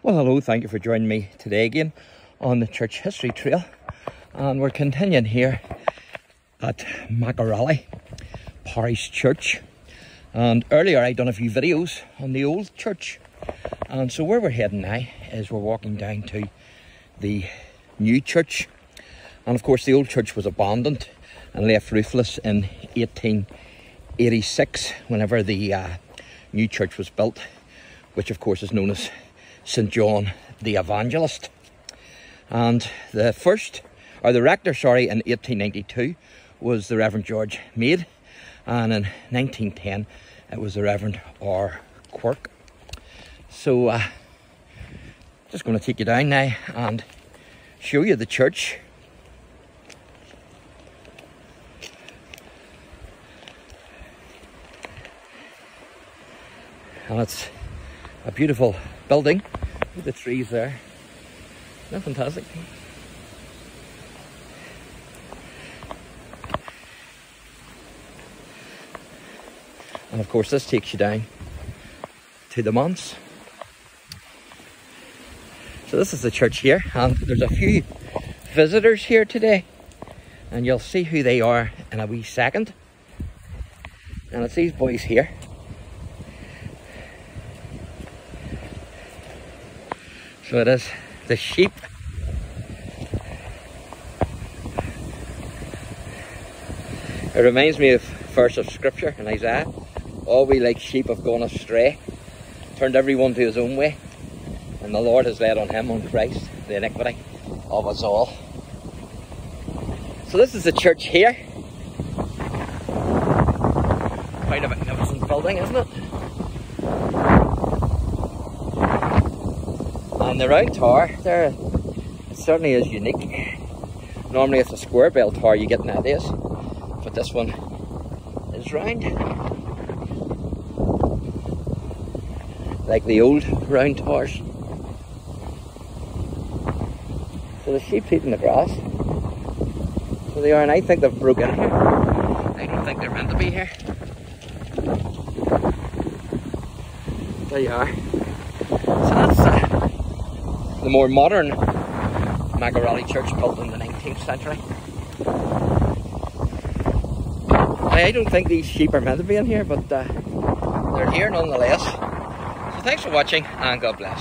Well, hello, thank you for joining me today again on the Church History Trail. And we're continuing here at Magherally Parish Church. And earlier I'd done a few videos on the old church. And so where we're heading now is we're walking down to the new church. And of course the old church was abandoned and left roofless in 1886 whenever the uh, new church was built, which of course is known as St John the Evangelist. And the first, or the rector, sorry, in 1892 was the Reverend George Meade, and in 1910 it was the Reverend R. Quirk. So, uh, just going to take you down now and show you the church. And it's a beautiful building with the trees there. Isn't fantastic? And of course this takes you down to the manse. So this is the church here and there's a few visitors here today and you'll see who they are in a wee second. And it's these boys here. So it is the sheep. It reminds me of verse of scripture in Isaiah. All we like sheep have gone astray, turned everyone to his own way, and the Lord has laid on him, on Christ, the iniquity of us all. So this is the church here. Quite a magnificent building, isn't it? And the round tower there, it certainly is unique. Normally it's a square bell tower you get nowadays, but this one is round. Like the old round towers. So the sheep's eating the grass. So they are, and I think they've broken here. I don't think they're meant to be here. There you are. The more modern Magherally Church built in the 19th century. I don't think these sheep are meant to be in here, but uh, they're here nonetheless. So thanks for watching and God bless.